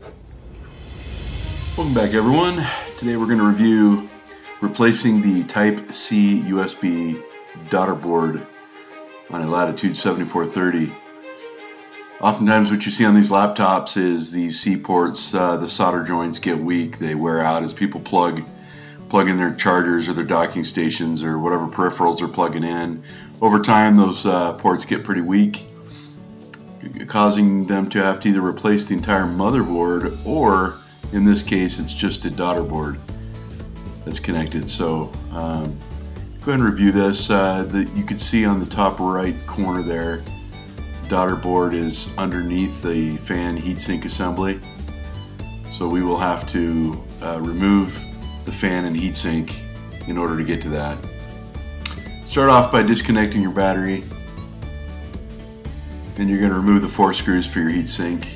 Welcome back everyone. Today we're going to review replacing the Type-C USB daughter board on a Latitude 7430. Oftentimes what you see on these laptops is these C ports, uh, the solder joints get weak, they wear out as people plug plug in their chargers or their docking stations or whatever peripherals they're plugging in. Over time those uh, ports get pretty weak, causing them to have to either replace the entire motherboard or in this case, it's just a daughter board that's connected. So um, go ahead and review this. Uh, the, you can see on the top right corner there, daughter board is underneath the fan heatsink assembly. So we will have to uh, remove the fan and heatsink in order to get to that. Start off by disconnecting your battery. Then you're going to remove the four screws for your heatsink.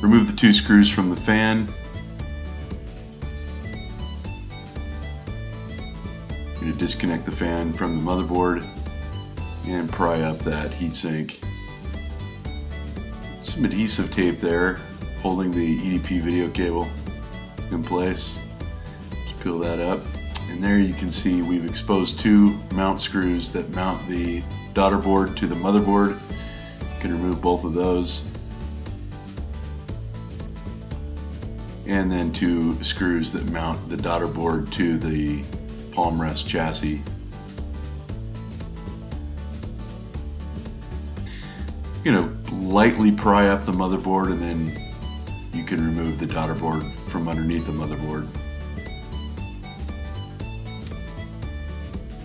Remove the two screws from the fan. Going to disconnect the fan from the motherboard and pry up that heatsink. Some adhesive tape there holding the EDP video cable in place. Just peel that up. And there you can see we've exposed two mount screws that mount the daughter board to the motherboard. You can remove both of those. and then two screws that mount the daughter board to the palm rest chassis. You know, lightly pry up the motherboard and then you can remove the daughter board from underneath the motherboard.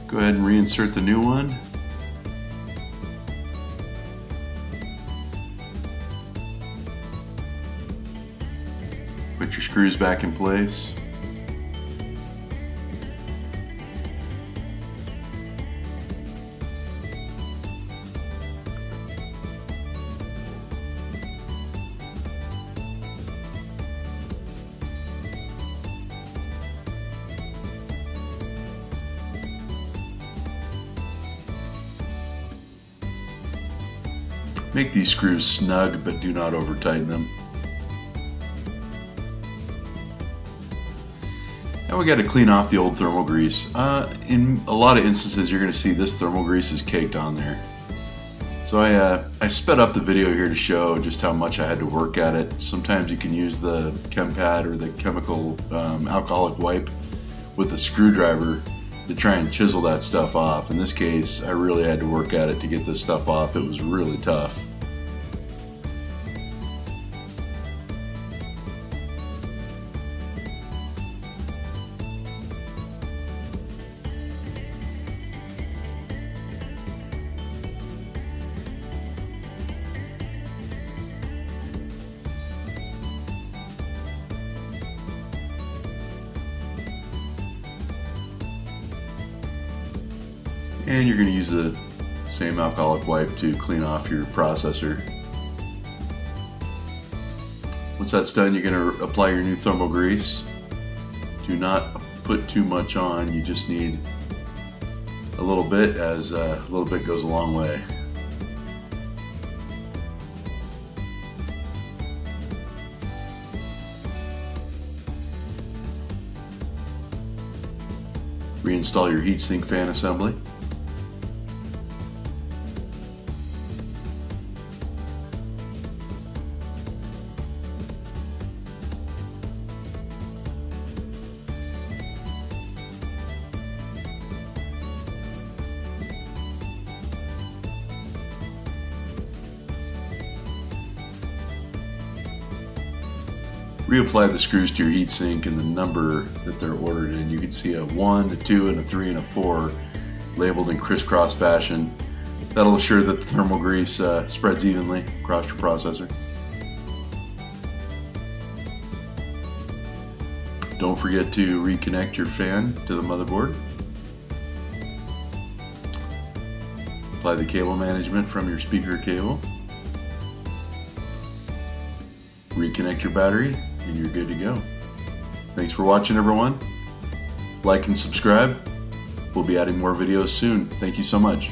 Go ahead and reinsert the new one. Put your screws back in place. Make these screws snug, but do not over tighten them. Now we got to clean off the old thermal grease. Uh, in a lot of instances, you're going to see this thermal grease is caked on there. So I, uh, I sped up the video here to show just how much I had to work at it. Sometimes you can use the chem pad or the chemical um, alcoholic wipe with a screwdriver to try and chisel that stuff off. In this case, I really had to work at it to get this stuff off. It was really tough. And you're going to use the same alcoholic wipe to clean off your processor. Once that's done, you're going to apply your new thermal grease. Do not put too much on, you just need a little bit as uh, a little bit goes a long way. Reinstall your heatsink fan assembly. Reapply the screws to your heatsink and the number that they're ordered in. You can see a 1, a 2, and a 3, and a 4 labeled in crisscross fashion. That'll assure that the thermal grease uh, spreads evenly across your processor. Don't forget to reconnect your fan to the motherboard. Apply the cable management from your speaker cable. Reconnect your battery and you're good to go. Thanks for watching everyone. Like and subscribe. We'll be adding more videos soon. Thank you so much.